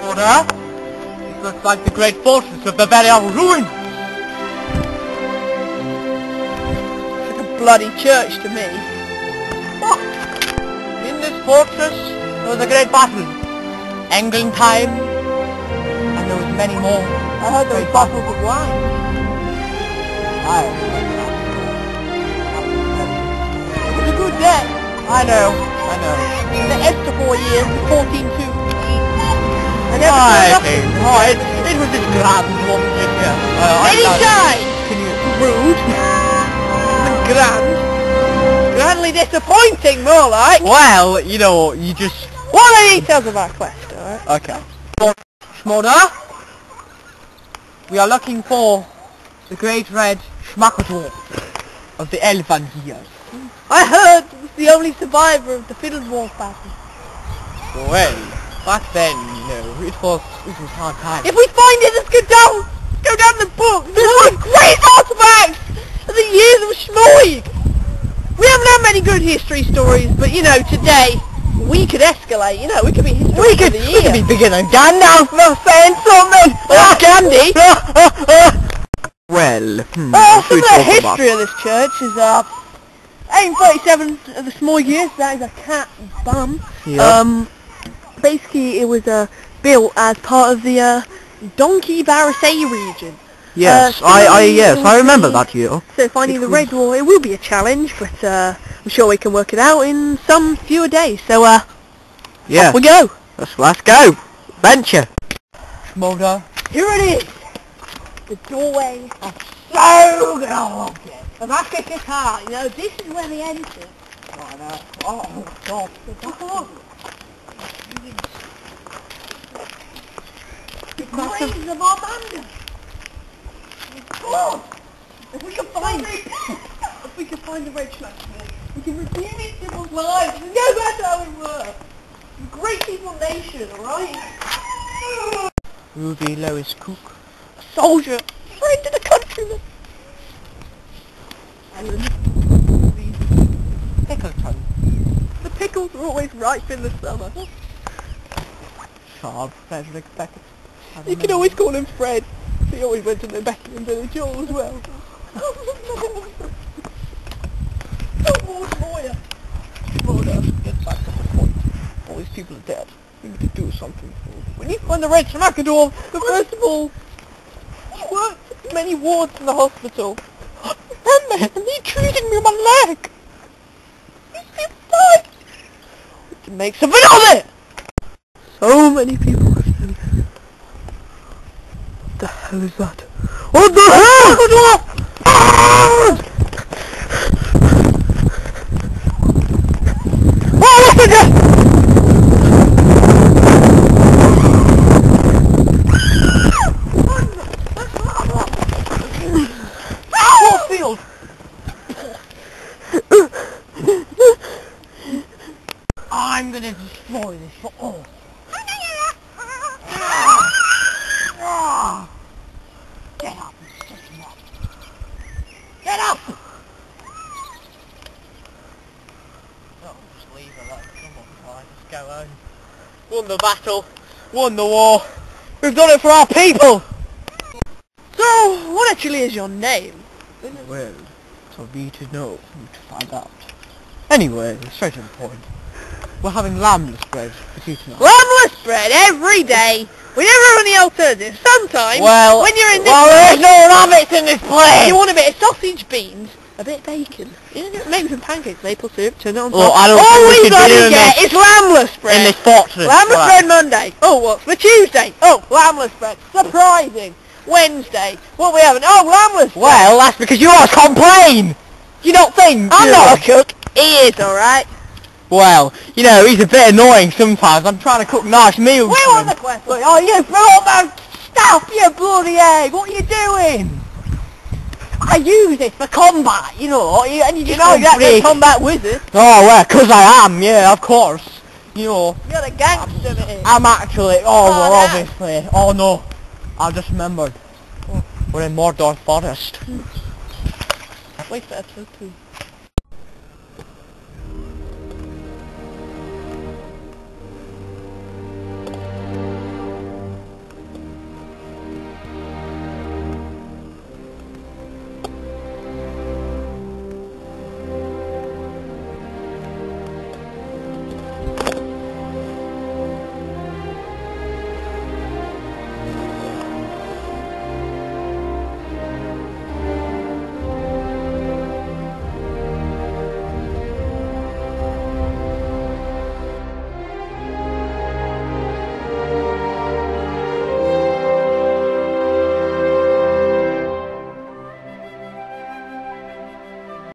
Mother, this looks like the great fortress of Bavaria ruined. It's like a bloody church to me. What? in this fortress there was a great battle. England time, and there was many more. I heard there was bottles of wine. I It was a good day. I know, I know. In the extra four years, 14-2. I never I turned up. think, oh, it, it was just grand, wasn't it? Yeah. Uh, Any Can you... Rude. and grand. Grandly disappointing, more like. Well, you know, you just... What are the details of our quest, alright? Okay. Schmoder, we are looking for the great red Schmackerdwarf of the years. I heard it was the only survivor of the Fiddlesworth battle. Well, back then, you know, it was, it was hard times. If we find it, let's go down! Go down the book! There's some great artifacts of the years of Schmoig! We haven't had many good history stories, but you know, today, we could escalate, you know, we could be history we of could, the we could be bigger than Gandalf for saying something! Or Gandhi. well, hmm, Uh, some of the talk about? history of this church is, uh, 1837 of the small years, that is a cat bum. Yeah. Um, basically it was, uh, built as part of the, uh, Donkey Barisay region. yes, uh, I, I, yes, I remember that year. So finding the red wall, it will be a challenge, but, uh, I'm sure we can work it out in some fewer days. So, uh, Yeah, we go. let's, let's go. Venture. Schmoder, Here it is. The doorway of so good. I loved it. The Vasquez guitar, you know, this is where they enter. I know. Oh, God. The graves of our banda. God! Oh, if we can find if we can find the red flag, we can redeem each people's lives and go back how we were. Great people nation, alright? Ruby Lois Cook. soldier, friend of the countryman. Pickleton. The pickles are always ripe in the summer. Charles Frederick Beckett. You can always call him Fred. He always went to the Beckham Village Hall as well. More lawyer. Schmoder, get back to the point. All these people are dead. We need to do something. We need to find the Red Schmackerdwarf. But first of all, he worked many wards in the hospital. And then he treated me on my leg. He's fine. We can make something of it. So many people have been there. What the hell is that? What the hell? Ah! Oh, look at that! I'm gonna destroy this for all. Get up and set him up. Get up! Oh, just leave her like, come on, let's go home. Won the battle, won the war. We've done it for our people! So, what actually is your name? Well, for me to know, for me to find out. Anyway, straight to the point. We're having lembas bread for tea tonight. Lembas bread every day. We never have any alternatives. Sometimes, Well, when you're in this well, there's no rabbits in this place! you want a bit of sausage beans, a bit of bacon, know, maybe some pancakes, maple syrup, turn it on. Oh, I don't All think we we should be bloody doing get this is lembas bread. in this. Lembas Right. bread Monday. Oh, what's for Tuesday? Oh, lembas bread. Surprising. Wednesday. What we having? Oh, lembas bread. Well, that's because you always complain! You don't think? I'm not a cook. He is, alright. Well, you know, he's a bit annoying sometimes. I'm trying to cook nice meals We for want the quest. Oh, you brought that stuff, you bloody egg! What are you doing? I use it for combat, you know, and you just know exactly break. combat wizard. Oh, well, 'cause I am, yeah, of course. You know, You're the gangster, mate. I'm actually, oh, Oh, well, obviously. Oh, no. I just remembered. We're in Mordor Forest. Wait for episode two.